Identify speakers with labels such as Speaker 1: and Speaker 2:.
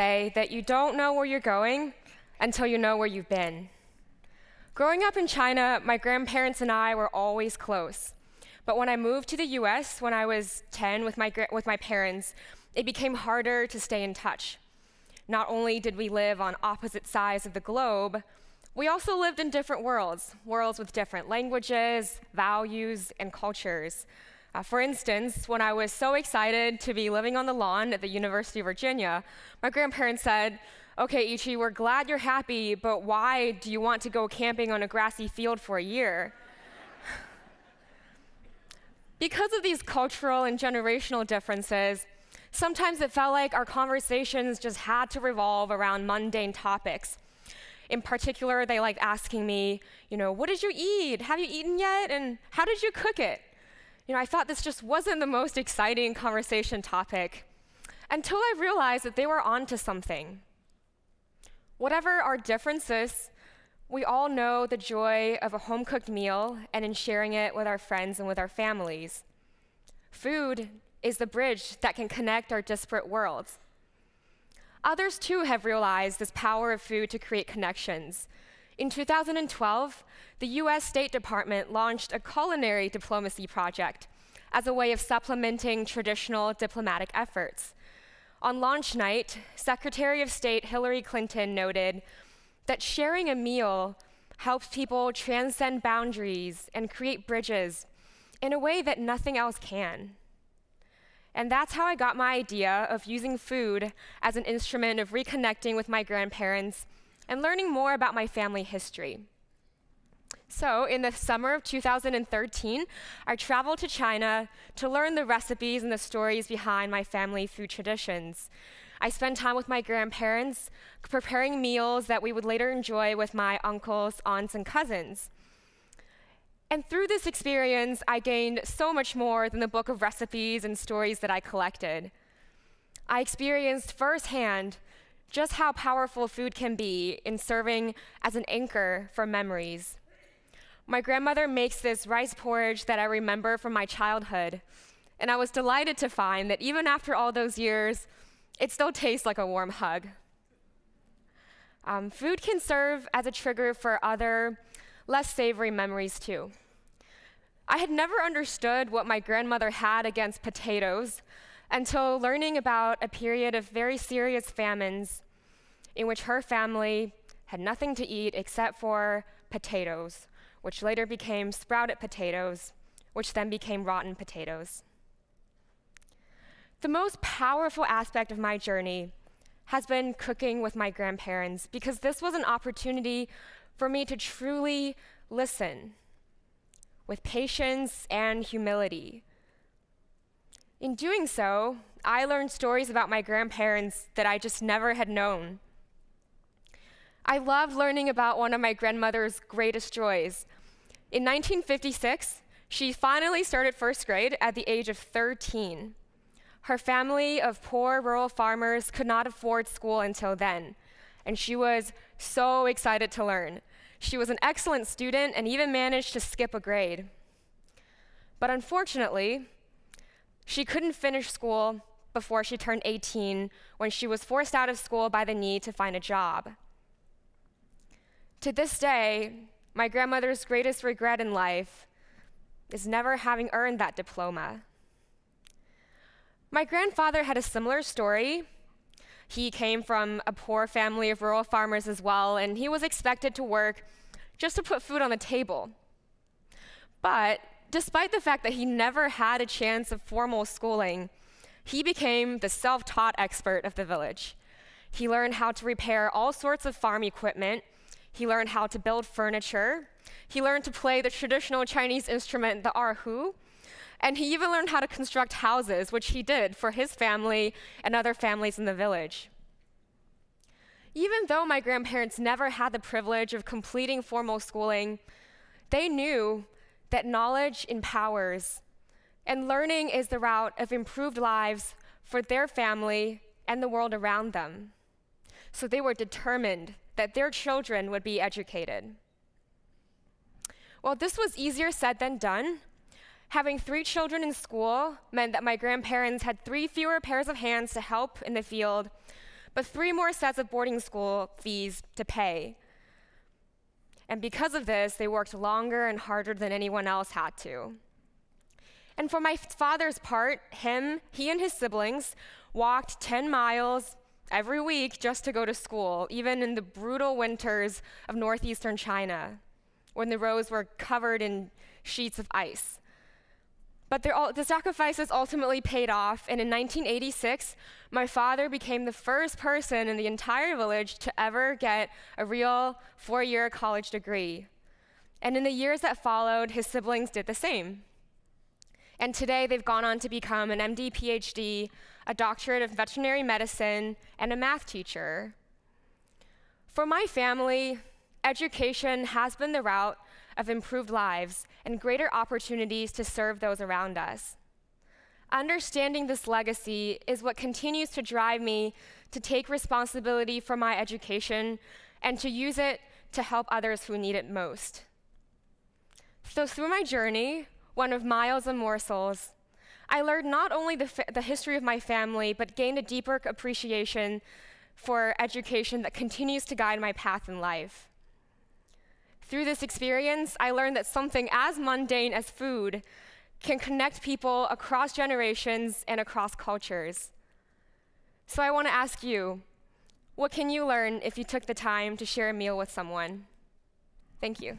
Speaker 1: say that you don't know where you're going until you know where you've been. Growing up in China, my grandparents and I were always close. But when I moved to the US when I was 10 with my, with my parents, it became harder to stay in touch. Not only did we live on opposite sides of the globe, we also lived in different worlds, worlds with different languages, values, and cultures. Uh, for instance, when I was so excited to be living on the lawn at the University of Virginia, my grandparents said, Okay, Yiqi, we're glad you're happy, but why do you want to go camping on a grassy field for a year? because of these cultural and generational differences, sometimes it felt like our conversations just had to revolve around mundane topics. In particular, they liked asking me, you know, what did you eat? Have you eaten yet? And how did you cook it? You know, I thought this just wasn't the most exciting conversation topic until I realized that they were onto something. Whatever our differences, we all know the joy of a home cooked meal and in sharing it with our friends and with our families. Food is the bridge that can connect our disparate worlds. Others too have realized this power of food to create connections. In 2012, the US State Department launched a culinary diplomacy project as a way of supplementing traditional diplomatic efforts. On launch night, Secretary of State Hillary Clinton noted that sharing a meal helps people transcend boundaries and create bridges in a way that nothing else can. And that's how I got my idea of using food as an instrument of reconnecting with my grandparents and learning more about my family history. So, in the summer of 2013, I traveled to China to learn the recipes and the stories behind my family food traditions. I spent time with my grandparents, preparing meals that we would later enjoy with my uncles, aunts, and cousins. And through this experience, I gained so much more than the book of recipes and stories that I collected. I experienced firsthand just how powerful food can be in serving as an anchor for memories. My grandmother makes this rice porridge that I remember from my childhood, and I was delighted to find that even after all those years, it still tastes like a warm hug. Um, food can serve as a trigger for other less savory memories too. I had never understood what my grandmother had against potatoes until learning about a period of very serious famines in which her family had nothing to eat except for potatoes, which later became sprouted potatoes, which then became rotten potatoes. The most powerful aspect of my journey has been cooking with my grandparents because this was an opportunity for me to truly listen with patience and humility. In doing so, I learned stories about my grandparents that I just never had known. I loved learning about one of my grandmother's greatest joys. In 1956, she finally started first grade at the age of 13. Her family of poor rural farmers could not afford school until then, and she was so excited to learn. She was an excellent student and even managed to skip a grade. But unfortunately, she couldn't finish school before she turned 18 when she was forced out of school by the need to find a job. To this day, my grandmother's greatest regret in life is never having earned that diploma. My grandfather had a similar story he came from a poor family of rural farmers as well, and he was expected to work just to put food on the table. But despite the fact that he never had a chance of formal schooling, he became the self taught expert of the village. He learned how to repair all sorts of farm equipment. He learned how to build furniture. He learned to play the traditional Chinese instrument, the erhu. And he even learned how to construct houses, which he did for his family and other families in the village. Even though my grandparents never had the privilege of completing formal schooling, they knew that knowledge empowers, and learning is the route of improved lives for their family and the world around them. So they were determined that their children would be educated. While this was easier said than done, Having three children in school meant that my grandparents had three fewer pairs of hands to help in the field, but three more sets of boarding school fees to pay. And because of this, they worked longer and harder than anyone else had to. And for my father's part, him, he and his siblings walked 10 miles every week just to go to school, even in the brutal winters of northeastern China, when the roads were covered in sheets of ice. But the sacrifices ultimately paid off, and in 1986, my father became the first person in the entire village to ever get a real four year college degree. And in the years that followed, his siblings did the same. And today, they've gone on to become an MD, PhD, a doctorate of veterinary medicine, and a math teacher. For my family, education has been the route of improved lives and greater opportunities to serve those around us. Understanding this legacy is what continues to drive me to take responsibility for my education and to use it to help others who need it most. So, through my journey, one of Miles and Morsels, I learned not only the, the history of my family, but gained a deeper appreciation for education that continues to guide my path in life. Through this experience, I learned that something as mundane as food can connect people across generations and across cultures. So I want to ask you what can you learn if you took the time to share a meal with someone? Thank you.